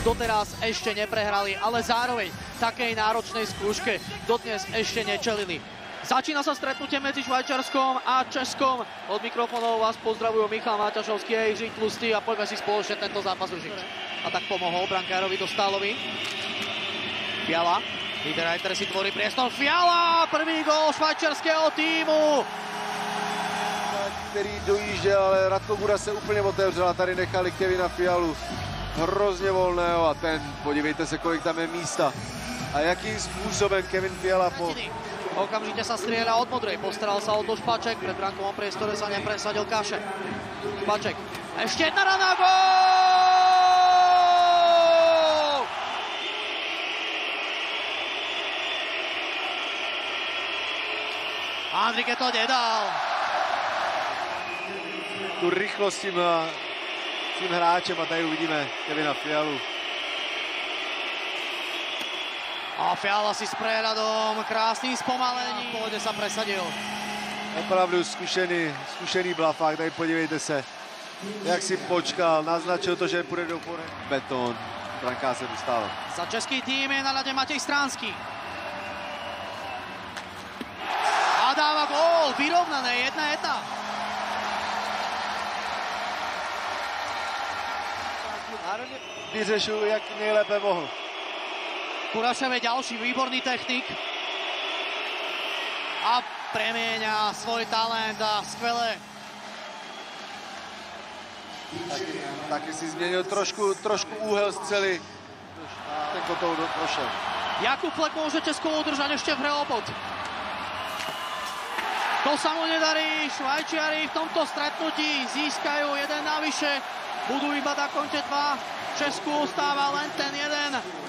doteraz ešte neprehrali, ale zároveň takej náročnej skúške dodnes ešte nečelili. Začína sa stretnutie medzi Švajčiarskom a Českom. Od mikrofónov vás pozdravujú Michal Maťašovský a Jiří Tlustý a poďme si spoločne tento zápas užiť. A tak pomohol brankárovi Dostálovi. Fiala. Niederreiter si tvorí priestor. Fiala! Prvý gól švajčiarského týmu. který dojížděl, ale Radko Gura se úplně otevřel a tady nechali Kevina Fialu hrozně volného a ten, podívejte se, kolik tam je místa. A jakým způsobem Kevin Fiala po... Okamžite sa strieľa od modrej. Postaral sa o to Špaček. Pred brankovom priestore sa nepresadil Kaše. Špaček. Ešte jedna rana. Gól! Andrike to nedal. tu rychlost tým hráčem a tady uvidíme Kevina Fialu. A Fiala si s prehľadom, krásný spomalený. V pohode sa presadil. Opravdu zkušený, zkušený blafák, tady podívejte se, jak si počkal, naznačil to, že půjde do pory. Beton, brankář se dostal. Za český tým je na ľade Matej Stránský. A dáva gól, vyrovnané 1-1. Národne vyřešujú, jak nejlépe mohl. Kurašev je ďalší výborný technik a premieňa svoj talent a skvelé. Taky, taky si změnil trošku, trošku úhel střely. Ten kotou došel. Jakub Flek môžete skôr udržať ešte v hre obod. To sa mu nedarí. Švajčiari v tomto stretnutí získajú jeden navyše. Budú iba na konte dva. Česku ostáva len ten jeden